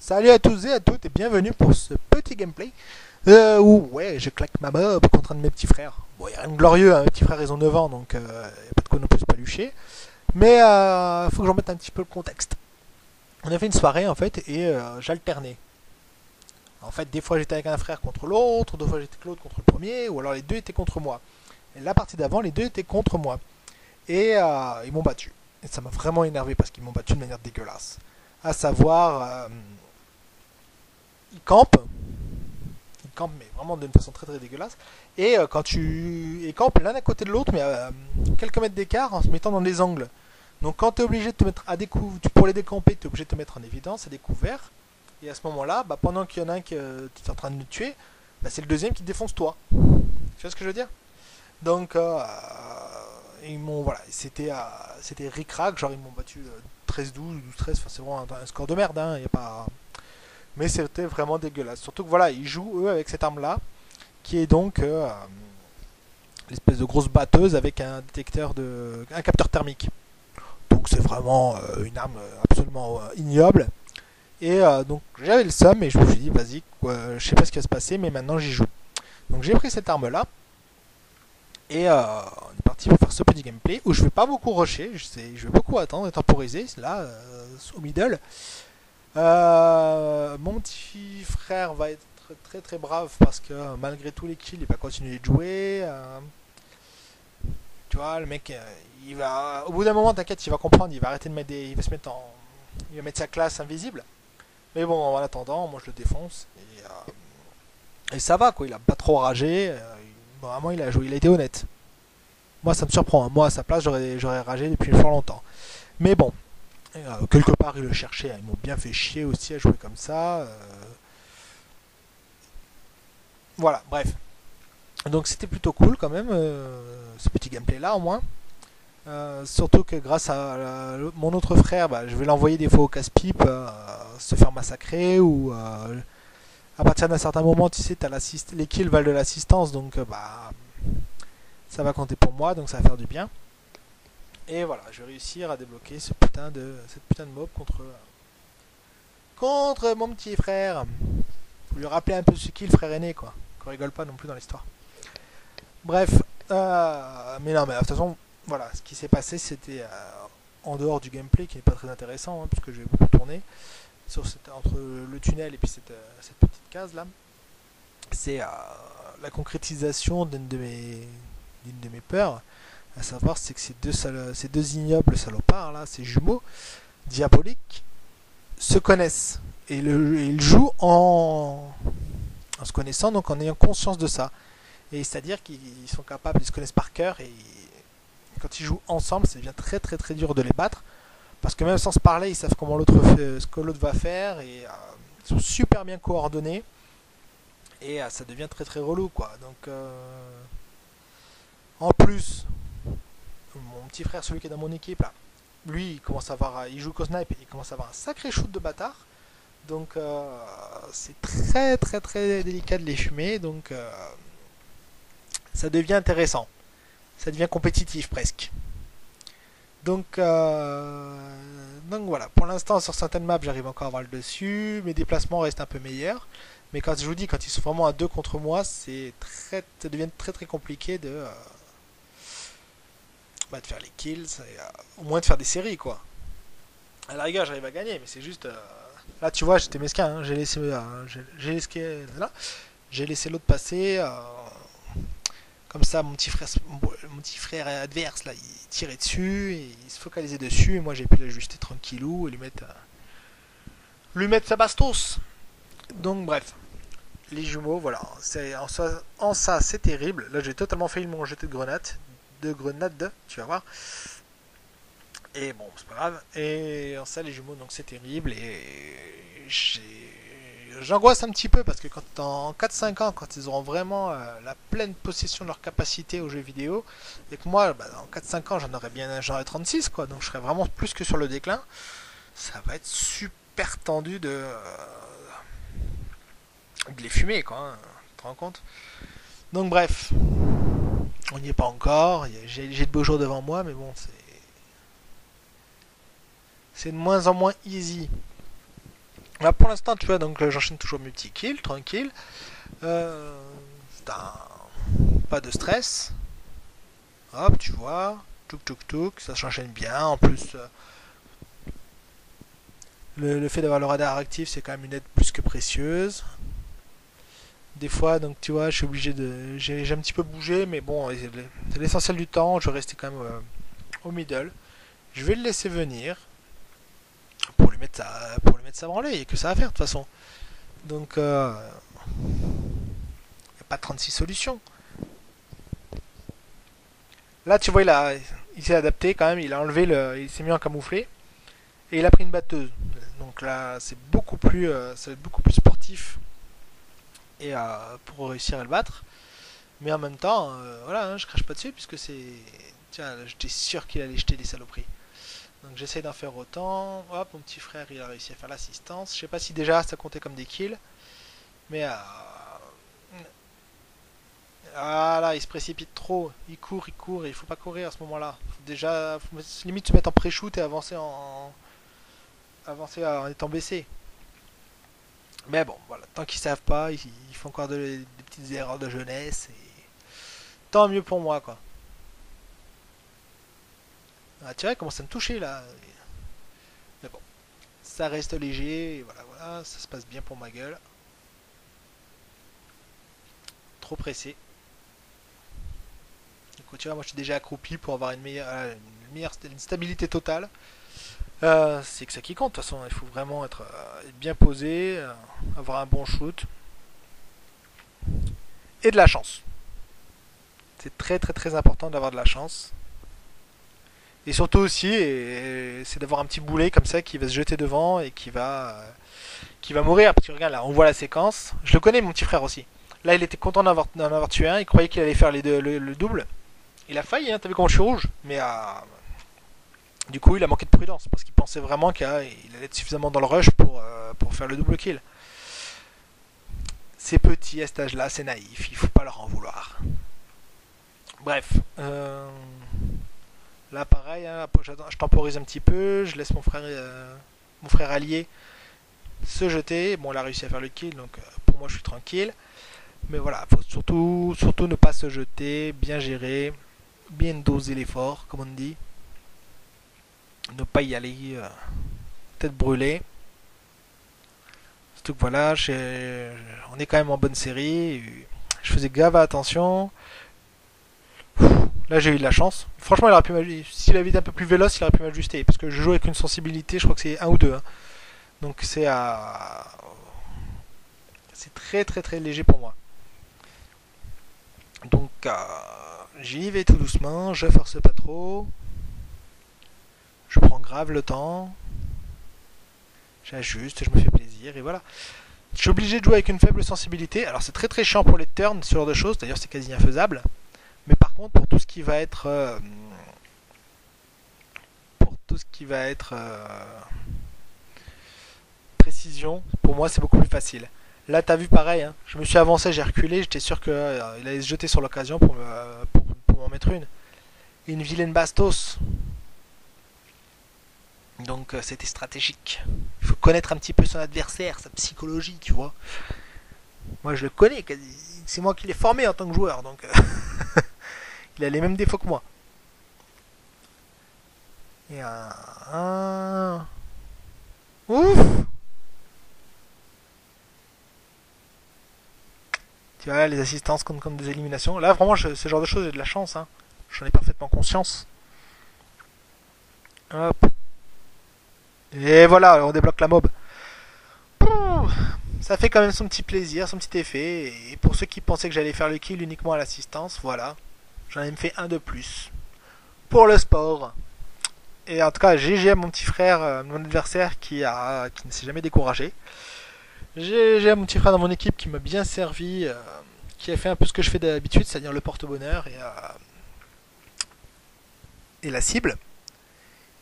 Salut à tous et à toutes et bienvenue pour ce petit gameplay euh, où ouais je claque ma mob contre un de mes petits frères. Bon il a rien de glorieux, hein, mes petits frères ils ont 9 ans donc euh, a pas de quoi non plus palucher. Mais euh, faut que j'en mette un petit peu le contexte. On a fait une soirée en fait et euh, j'alternais. En fait des fois j'étais avec un frère contre l'autre, deux fois j'étais avec l'autre contre le premier, ou alors les deux étaient contre moi. Et la partie d'avant les deux étaient contre moi. Et euh, ils m'ont battu. Et ça m'a vraiment énervé parce qu'ils m'ont battu de manière dégueulasse. À savoir, euh, ils campent. Ils campent, mais vraiment d'une façon très très dégueulasse. Et euh, quand tu. Ils campent l'un à côté de l'autre, mais à quelques mètres d'écart en se mettant dans des angles. Donc quand tu es obligé de te mettre à découvert, pour les décamper, tu es obligé de te mettre en évidence, à découvert. Et à ce moment-là, bah, pendant qu'il y en a un qui euh, est en train de le tuer, bah, c'est le deuxième qui te défonce toi. Tu vois ce que je veux dire? Donc, euh, ils m'ont. Voilà, c'était euh, c'était ric-rac, genre ils m'ont battu euh, 13-12, 12-13, enfin c'est vraiment un, score de merde, hein, y a pas. Mais c'était vraiment dégueulasse. Surtout que voilà, ils jouent eux avec cette arme-là, qui est donc euh, l'espèce de grosse batteuse avec un détecteur de. un capteur thermique. Donc c'est vraiment euh, une arme absolument euh, ignoble. Et euh, donc j'avais le somme et je me suis dit, vas-y, je sais pas ce qui va se passer, mais maintenant j'y joue. Donc j'ai pris cette arme-là. Et euh, on est parti pour faire ce petit gameplay où je vais pas beaucoup rusher, je, sais, je vais beaucoup attendre et temporiser là euh, au middle. Euh, frère va être très très brave parce que euh, malgré tous les kills il va continuer de jouer. euh, tu vois le mec euh, il va au bout d'un moment t'inquiète il va comprendre, il va arrêter de mettre des, il va se mettre en, il va mettre sa classe invisible. Mais bon en attendant moi je le défonce et, ça va quoi, il a pas trop ragé. euh, il- vraiment il a joué, il a été honnête. Moi, ça me surprend. hein. Moi, à sa place, j'aurais, ragé depuis fort longtemps. Mais bon, quelque part, ils le cherchaient. hein. Ils m'ont bien fait chier aussi à jouer comme ça. Voilà, bref. Donc, c'était plutôt cool quand même, euh, ce petit gameplay-là, au moins. Euh, surtout que grâce à euh, mon autre frère, bah, je vais l'envoyer des fois au casse-pipe, se faire massacrer ou à partir d'un certain moment, tu sais, l'assist- les kills valent de l'assistance, donc bah ça va compter pour moi, donc ça va faire du bien. Et voilà, je vais réussir à débloquer ce putain de, cette putain de mob contre, contre mon petit frère. Faut lui rappeler un peu ce le frère aîné, quoi. Rigole pas non plus dans l'histoire. Bref, euh, mais non, mais de toute façon, voilà, ce qui s'est passé, c'était euh, en dehors du gameplay qui n'est pas très intéressant, hein, puisque j'ai beaucoup tourné sur entre le tunnel et puis cette, euh, cette petite case là. C'est la concrétisation d'une de mes de mes peurs, à savoir c'est que ces deux, ces deux ignobles salopards là, ces jumeaux diaboliques, se connaissent et ils jouent en, en se connaissant, donc en ayant conscience de ça. Et c'est-à-dire qu'ils sont capables, ils se connaissent par cœur et quand ils jouent ensemble, ça devient très très très dur de les battre parce que même sans se parler, ils savent comment l'autre fait- ce que l'autre va faire et euh, ils sont super bien coordonnés et euh, ça devient très très relou quoi. Donc euh, en plus, mon petit frère, celui qui est dans mon équipe là, lui, il commence à avoir, il joue qu'au snipe, il commence à avoir un sacré shoot de bâtard. Donc euh, c'est très très très délicat de les fumer. Donc euh, ça devient intéressant. Ça devient compétitif presque. Donc, euh, donc voilà, pour l'instant sur certaines maps j'arrive encore à avoir le dessus, mes déplacements restent un peu meilleurs. Mais quand je vous dis, quand ils sont vraiment à deux contre moi, c'est très, ça devient très très compliqué de, bah, de faire les kills, au moins de faire des séries quoi. À la rigueur, j'arrive à gagner, mais c'est juste. Là, tu vois, j'étais mesquin, hein, j'ai laissé, euh, j'ai- laissé, là, j'ai laissé l'autre passer. euh, comme ça, mon petit frère, mon, petit frère adverse là, il tirait dessus, et il se focalisait dessus, et moi j'ai pu l'ajuster tranquillou et lui mettre, euh, lui mettre sa bastos. Donc bref, les jumeaux, voilà, c'est en ça, en ça c'est terrible. Là j'ai totalement failli mon jeter de grenade, de grenade, tu vas voir. Et bon, c'est pas grave. Et en ça les jumeaux, donc c'est terrible. Et j'angoisse un petit peu parce que quand en 4-5 ans, quand ils auront vraiment euh, la pleine possession de leur capacité aux jeux vidéo, et que moi, bah, en 4-5 ans, j'en aurais bien j'en aurais 36, quoi, donc je serais vraiment plus que sur le déclin, ça va être super tendu de, euh, de les fumer, quoi, hein, tu te rends compte? Donc bref, on n'y est pas encore, j'ai de beaux jours devant moi, mais bon, c'est... C'est de moins en moins easy. Là, pour l'instant, tu vois, donc j'enchaîne toujours mes petits kills, tranquille. Euh, pas de stress. Hop, tu vois. Touk touk touk, ça s'enchaîne bien. En plus, euh, le, fait d'avoir le radar actif, c'est quand même une aide plus que précieuse. Des fois, donc tu vois, je suis obligé de. J'ai un petit peu bougé, mais bon, c'est l'essentiel du temps. Je vais rester quand même euh, au middle. Je vais le laisser venir pour lui mettre sa branlée. Et que ça va faire de toute façon. Donc, il euh, n'y a pas 36 solutions. Là, tu vois, il, a, il s'est adapté quand même. Il a enlevé le, il s'est mis en camouflé et il a pris une batteuse. Donc là, c'est beaucoup plus, euh, ça va être beaucoup plus sportif et euh, pour réussir à le battre. Mais en même temps, voilà, hein, je crache pas dessus puisque c'est, tiens, j'étais sûr qu'il allait jeter des saloperies. Donc j'essaie d'en faire autant. Hop, mon petit frère, il a réussi à faire l'assistance. Je sais pas si déjà ça comptait comme des kills, mais ah là, il se précipite trop. Il court, il court, et il faut pas courir à ce moment-là. Faut déjà, faut limite se mettre en pré-shoot et avancer en, avancer en étant baissé. Mais bon, voilà, tant qu'ils savent pas, ils, font encore des petites erreurs de jeunesse et tant mieux pour moi quoi. Ah tu vois, il commence à me toucher là. Mais bon, ça reste léger, voilà, voilà, ça se passe bien pour ma gueule. Trop pressé. tu vois, moi je suis déjà accroupi pour avoir une meilleure, une stabilité totale. Euh, c'est que ça qui compte. De toute façon, il faut vraiment être, euh, bien posé, euh, avoir un bon shoot et de la chance. C'est très très très important d'avoir de la chance. Et surtout aussi, c'est d'avoir un petit boulet comme ça qui va se jeter devant et qui va, qui va mourir. Parce que regarde là, on voit la séquence. Je le connais, mon petit frère aussi. Là, il était content d'en avoir, tué un. Il croyait qu'il allait faire le, double. Il a failli, hein, t'as vu comment je suis rouge? Mais du coup, il a manqué de prudence parce qu'il pensait vraiment qu'il allait être suffisamment dans le rush pour, euh, pour faire le double kill. C'est petit à cet âge-là, c'est naïf, il faut pas leur en vouloir. Bref, euh, là pareil, hein, je temporise un petit peu, je laisse mon frère, euh, mon frère allié se jeter. Bon, il a réussi à faire le kill, donc pour moi je suis tranquille. Mais voilà, faut surtout, surtout ne pas se jeter, bien gérer, bien doser l'effort, comme on dit ne pas y aller euh, tête brûlée. Surtout voilà, on est quand même en bonne série. Je faisais grave attention. Là j'ai eu de la chance. Franchement, il aurait pu s'il avait été un peu plus véloce, il aurait pu m'ajuster. Parce que je joue avec une sensibilité, je crois que c'est un ou deux. Hein. Donc c'est à... C'est très très très léger pour moi. Donc euh, j'y vais tout doucement, je force pas trop. Je prends grave le temps. J'ajuste, je me fais plaisir et voilà. Je suis obligé de jouer avec une faible sensibilité. Alors c'est très très chiant pour les turns, ce genre de choses. D'ailleurs c'est quasi infaisable. Pour tout ce qui va être... Euh, pour tout ce qui va être... Euh, précision, pour moi c'est beaucoup plus facile. Là t'as vu pareil, hein. je me suis avancé, j'ai reculé, j'étais sûr qu'il euh, allait se jeter sur l'occasion pour m'en pour, mettre une. Une vilaine bastos. Donc euh, c'était stratégique. Il faut connaître un petit peu son adversaire, sa psychologie, tu vois. Moi je le connais, c'est moi qui l'ai formé en tant que joueur, donc euh, il a les mêmes défauts que moi. Et un... Ouf Tu vois, les assistances comptent comme des éliminations. Là, vraiment, ce genre de choses, j'ai de la chance. Hein. J'en ai parfaitement conscience. Hop. Et voilà, on débloque la mob. Ça fait quand même son petit plaisir, son petit effet. Et pour ceux qui pensaient que j'allais faire le kill uniquement à l'assistance, voilà. J'en ai même fait un de plus. Pour le sport. Et en tout cas, GG à mon petit frère, euh, mon adversaire qui, a, qui ne s'est jamais découragé. GG à mon petit frère dans mon équipe qui m'a bien servi, euh, qui a fait un peu ce que je fais d'habitude, c'est-à-dire le porte-bonheur et, euh, la cible.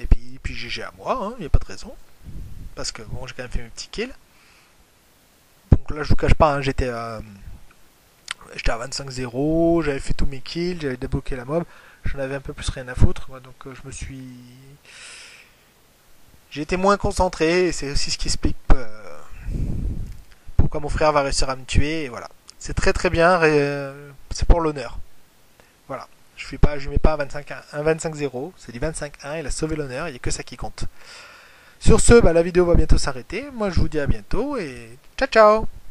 Et puis, puis GG à moi, il hein, n'y a pas de raison. Parce que bon, j'ai quand même fait mes petits kills. Donc là, je vous cache pas, hein, j'étais j'étais à 25-0, j'avais fait tous mes kills, j'avais débloqué la mob. J'en avais un peu plus rien à foutre, donc euh, je me suis. J'ai été moins concentré, et c'est aussi ce qui explique euh, quoi mon frère va réussir à me tuer, et voilà. C'est très très bien, euh, c'est pour l'honneur. Voilà. Je ne pas, je mets pas un 25-0, c'est du 25-1, il a sauvé l'honneur, il n'y a que ça qui compte. Sur ce, bah, la vidéo va bientôt s'arrêter. Moi je vous dis à bientôt et ciao ciao